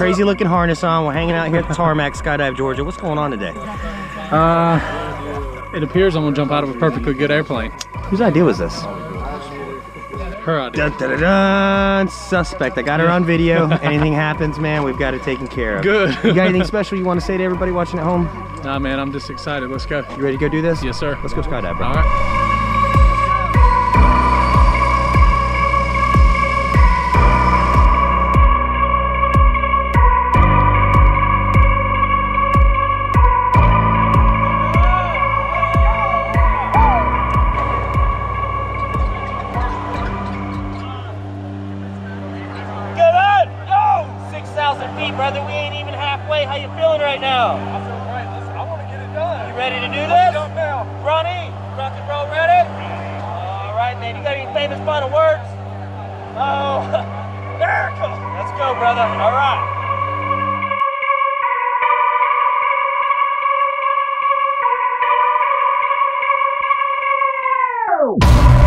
crazy looking harness on. We're hanging out here at the Tarmac Skydive Georgia. What's going on today? Uh, it appears I'm gonna jump out of a perfectly good airplane. Whose idea was this? Her idea. Dun, dun, dun. Suspect. I got her on video. Anything happens, man, we've got it taken care of. Good. You got anything special you want to say to everybody watching at home? Nah, man, I'm just excited. Let's go. You ready to go do this? Yes, sir. Let's go skydive, bro. All right. feet, brother. We ain't even halfway. How you feeling right now? I'm feeling great. Listen, I want to get it done. You ready to do this? Jump now. Ronnie, rock and roll ready? All right, man. You got any famous final words? Oh, miracle. Let's go, brother. All right. Oh!